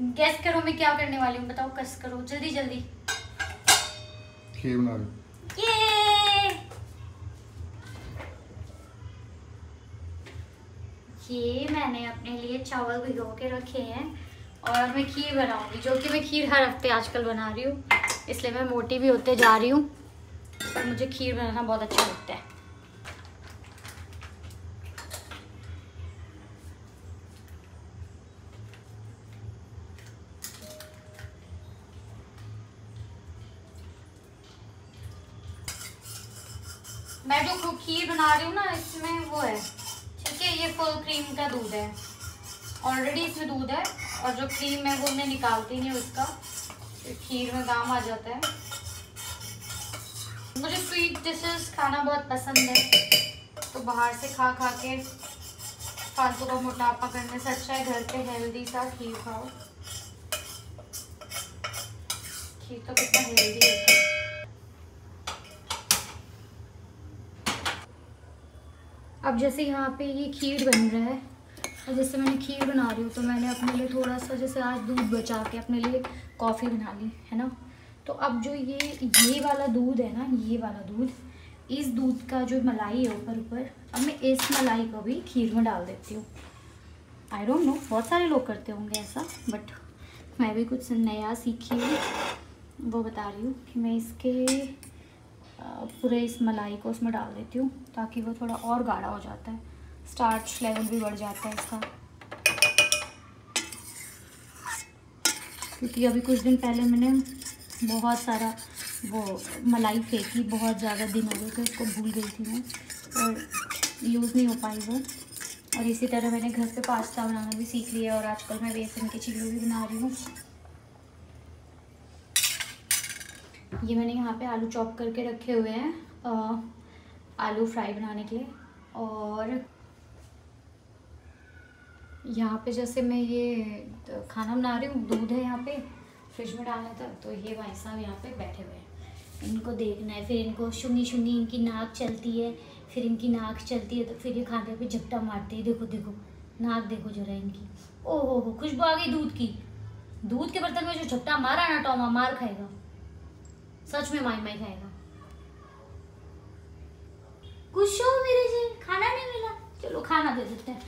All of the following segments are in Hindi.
गैस करो मैं क्या करने वाली हूँ? बताओ कस करो। जल्दी जल्दी। खीर बना रही ये ये मैंने अपने लिए चावल भिगो के रखे हैं और मैं खीर बनाऊँगी जो कि मैं खीर हर हफ़्ते आजकल बना रही हूँ। इसलिए मैं मोटी भी होते जा रही हूँ और मुझे खीर बनाना बहुत अच्छा लगता है। मैं जो खीर बना रही हूँ ना, इसमें वो है। ठीक है, ये फुल क्रीम का दूध है। ऑलरेडी इसमें दूध है, और जो क्रीम है वो मैं निकालती नहीं उसका खीर में काम आ जाता है। मुझे स्वीट डिशेस खाना बहुत पसंद है। तो बाहर से खा खा के, फालतू का मोटापा करने से अच्छा है, घर पे हेल्दी सा खीर खाओ। खीर तो कितना हेल्दी है। अब जैसे यहाँ पे ये खीर बन रहा है और जैसे मैंने खीर बना रही हूँ तो मैंने अपने लिए थोड़ा सा जैसे आज दूध बचा के अपने लिए कॉफ़ी बना ली, है ना? तो अब जो ये ये वाला दूध है ना, ये वाला दूध, इस दूध का जो मलाई है ऊपर ऊपर, अब मैं इस मलाई को भी खीर में डाल देती हूँ। आई डोंट नो बहुत सारे लोग करते होंगे ऐसा बट मैं भी कुछ नया सीखी हूँ, वो बता रही हूँ कि मैं इसके पूरे इस मलाई को उसमें डाल देती हूँ ताकि वो थोड़ा और गाढ़ा हो जाता है। स्टार्च लेवल भी बढ़ जाता है इसका। क्योंकि अभी कुछ दिन पहले मैंने बहुत सारा वो मलाई फेंकी, बहुत ज़्यादा दिन हो गए थे, उसको भूल गई थी मैं। और यूज़ नहीं हो पाई वो। और इसी तरह मैंने घर पे पास्ता बनाना भी सीख लिया और आजकल मैं बेसन की चीज़ें भी बना रही हूँ। ये मैंने यहाँ पे आलू चॉप करके रखे हुए हैं आलू फ्राई बनाने के लिए। और यहाँ पे जैसे मैं ये खाना बना रही हूँ, दूध है यहाँ पे, फ्रिज में डालना था तो ये भाई साहब यहाँ पे बैठे हुए हैं। इनको देखना है, फिर इनको शुनी शुनी इनकी नाक चलती है, फिर इनकी नाक चलती है तो फिर ये खाने पे झपटा मारते हैं। देखो देखो, नाक देखो जरा इनकी। ओहो हो, खुशबू आ गई दूध की। दूध के बर्तन में जो झपटा मारा ना, टॉमा, मार खाएगा। सच में माई माई खाएगा कुछ हो मेरे से खाना नहीं मिला। चलो खाना दे देते हैं।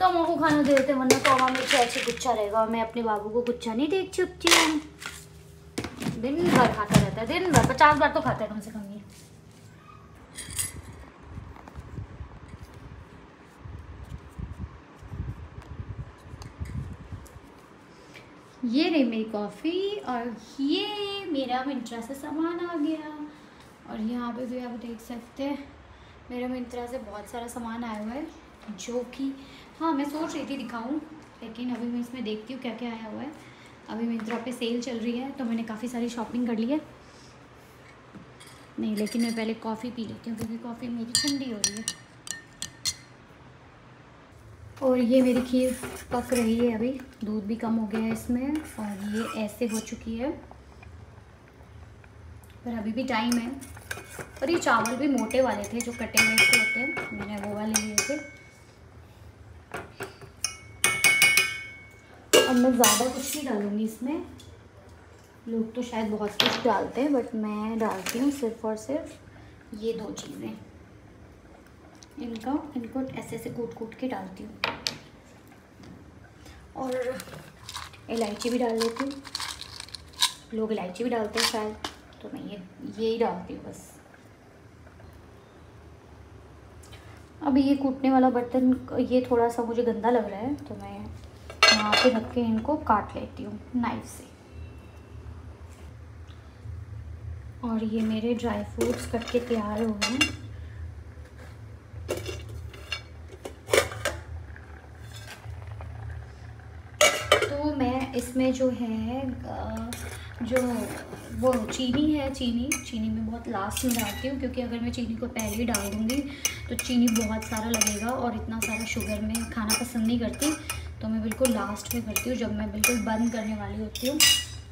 तो को खाना दे देते वरना तो में अच्छे गुच्छा रहेगा। और मैं अपने बाबू को गुच्छा नहीं देख चुपती हूँ। दिन भर खाता रहता है, दिन भर, पचास बार तो खाता है कम से कम ये। ये रही मेरी कॉफ़ी और ये मेरा मिंत्रा से सामान आ गया। और यहाँ पे भी आप देख सकते हैं, मेरा मिंत्रा से बहुत सारा सामान आया हुआ है, जो कि हाँ मैं सोच रही थी दिखाऊँ, लेकिन अभी मैं इसमें देखती हूँ क्या क्या आया हुआ है। अभी मिंत्रा पे सेल चल रही है तो मैंने काफ़ी सारी शॉपिंग कर ली है। नहीं, लेकिन मैं पहले कॉफ़ी पी लेती हूँ, क्योंकि कॉफ़ी मेरी ठंडी हो रही है। और ये मेरी खीर पक रही है अभी। दूध भी कम हो गया है इसमें और ये ऐसे हो चुकी है। पर अभी भी टाइम है। और ये चावल भी मोटे वाले थे जो कटे हुए से होते हैं। मैंने वो वाले लिए थे। अब मैं ज़्यादा कुछ नहीं डालूँगी इसमें। लोग तो शायद बहुत कुछ डालते हैं बट मैं डालती हूँ सिर्फ़ और सिर्फ़ ये दो चीज़ें। इनका, इनको ऐसे ऐसे कूट कूट के डालती हूँ। और इलायची भी डाल देती हूँ। लोग इलायची भी डालते हैं शायद तो मैं ये ये ही डालती हूँ बस। अब ये कूटने वाला बर्तन, ये थोड़ा सा मुझे गंदा लग रहा है तो मैं यहाँ पे रख के इनको काट लेती हूँ नाइफ से। और ये मेरे ड्राई फ्रूट्स कट के तैयार हो गए हैं तो मैं इसमें जो है जो वो चीनी है, चीनी चीनी में बहुत लास्ट में डालती हूँ, क्योंकि अगर मैं चीनी को पहले ही डाल दूँगी तो चीनी बहुत सारा लगेगा और इतना सारा शुगर में खाना पसंद नहीं करती तो मैं बिल्कुल लास्ट में करती हूँ, जब मैं बिल्कुल बंद करने वाली होती हूँ।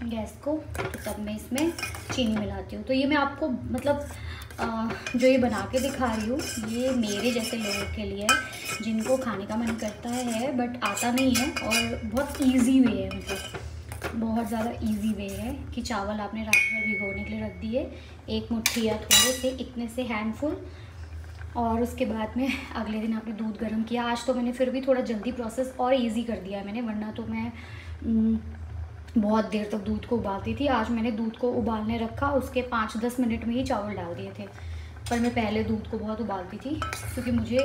गैस को तो तब मैं इसमें चीनी मिलाती हूँ। तो ये मैं आपको मतलब आ, जो ये बना के दिखा रही हूँ ये मेरे जैसे लोगों के लिए है जिनको खाने का मन करता है बट आता नहीं है और बहुत ईजी वे है मतलब। बहुत ज़्यादा इजी वे है कि चावल आपने रात भर भिगोने के लिए रख दिए एक मुट्ठी या थोड़े से इतने से हैंडफुल और उसके बाद में अगले दिन आपने दूध गर्म किया। आज तो मैंने फिर भी थोड़ा जल्दी प्रोसेस और इजी कर दिया है मैंने वरना तो मैं बहुत देर तक दूध को उबालती थी। आज मैंने दूध को उबालने रखा उसके पाँच दस मिनट में ही चावल डाल दिए थे। पर मैं पहले दूध को बहुत उबालती थी क्योंकि मुझे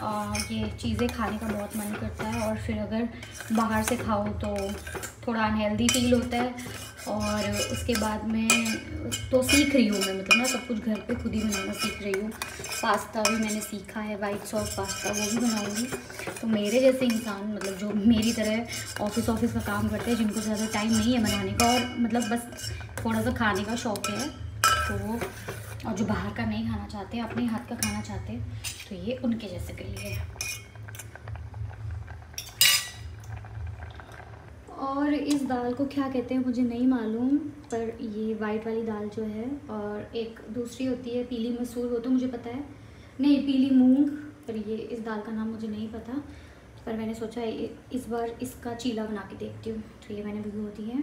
आ, ये चीज़ें खाने का बहुत मन करता है और फिर अगर बाहर से खाओ तो थोड़ा अनहेल्दी फील होता है। और उसके बाद में तो सीख रही हूँ मैं मतलब ना सब कुछ घर पे खुद ही बनाना सीख रही हूँ। पास्ता भी मैंने सीखा है वाइट सॉस पास्ता वो भी बनाऊँगी। तो मेरे जैसे इंसान मतलब जो मेरी तरह ऑफ़िस ऑफ़िस का काम करते हैं, जिनको ज़्यादा टाइम नहीं है बनाने का और मतलब बस थोड़ा सा खाने का शौक़ है तो वो और जो बाहर का नहीं खाना चाहते, अपने हाथ का खाना चाहते तो ये उनके जैसे के लिए है। और इस दाल को क्या कहते हैं मुझे नहीं मालूम, पर ये वाइट वाली दाल जो है और एक दूसरी होती है पीली मसूर, वो तो मुझे पता है। नहीं, पीली मूंग, पर ये इस दाल का नाम मुझे नहीं पता। पर मैंने सोचा इस बार इसका चीला बना के देखती हूँ तो ये मैंने भिगो दी है।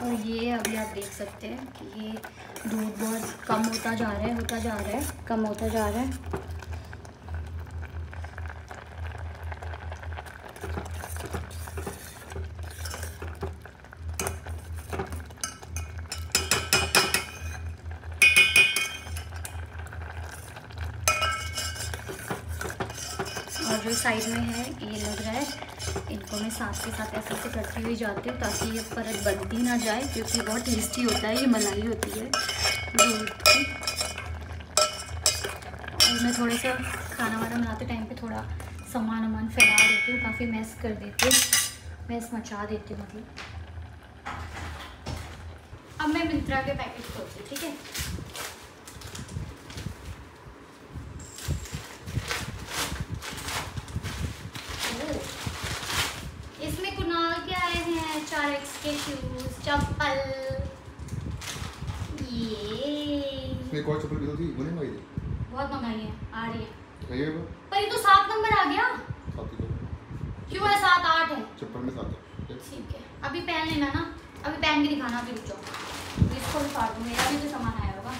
और ये अभी आप देख सकते हैं कि ये दूध बहुत कम होता जा रहा है, होता जा रहा है, कम होता जा रहा है और जो साइड में है, ये लग रहा है। इनको मैं साथ के साथ ऐसे ऐसे करती हुई जाती हूँ ताकि ये परत बनती ना जाए, क्योंकि बहुत टेस्टी होता है, ये मलाई होती है। दूध की और मैं थोड़ा सा खाना वाना बनाते टाइम पे थोड़ा सामान वामान फैला देती हूँ, काफ़ी मैस कर देती हूँ। मैस मचा देती हूँ मतलब। अब मैं मिंत्रा के पैकेट खोलती हूँ, ठीक है? शूज़ चप्पल ये कौन चप्पल भी थी? वो मंगाई थी। बहुत मंगाई है आ रही है। ये पर ये तो सात नंबर आ गया। सात तो। क्यों है सात? आठ है। चप्पल में सात है। ठीक है। अभी पहन लेना ना। अभी पहन के दिखाना अभी रुक जाओ। इसको भी फाड़ दूँ मेरा भी तो सामान आया होगा।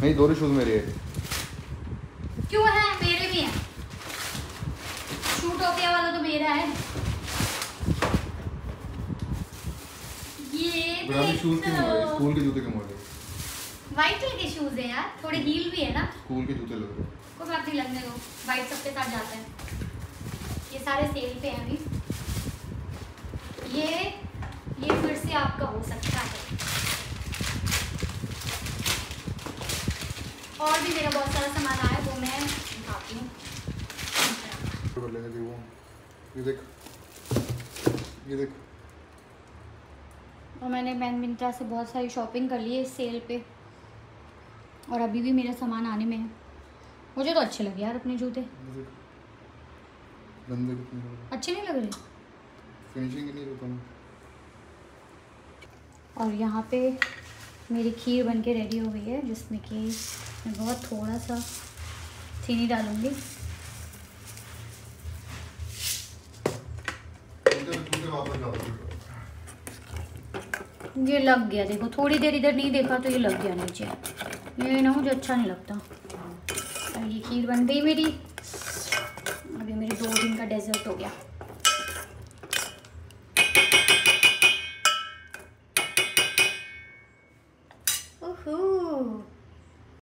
नहीं दोनों शूज़ मेरे हैं। क्यों है? मेरे भी हैं। शूट होते वाला तो मेरा है। शूज़ के स्कूल के जूते के मॉडल वाइट कलर के शूज़ है यार थोड़े हील भी है ना. स्कूल के जूते लग. रहे कोई बात नहीं लगने दो. वाइट सबके साथ जाते हैं. ये सारे सेल पे हैं अभी. ये ये फिर से आपका हो सकता है. और भी मेरा बहुत सारा सामान आया वो मैं दिखाती हूँ. ये देख. ये देख. और मैंने मैन मिंत्रा से बहुत सारी शॉपिंग कर ली है इस सेल पे। और अभी भी मेरा सामान आने में है। मुझे तो अच्छे लगे यार अपने जूते। अच्छे नहीं लग रहे? फिनिशिंग नहीं रुका और यहाँ पे मेरी खीर बन के रेडी हो गई है जिसमें कि मैं बहुत थोड़ा सा चीनी डालूँगी। ये लग गया, देखो, थोड़ी देर इधर नहीं देखा तो ये लग गया नीचे। ये ना मुझे अच्छा नहीं लगता। ये खीर बन गई मेरी। अभी मेरे दो दिन का डेजर्ट हो गया।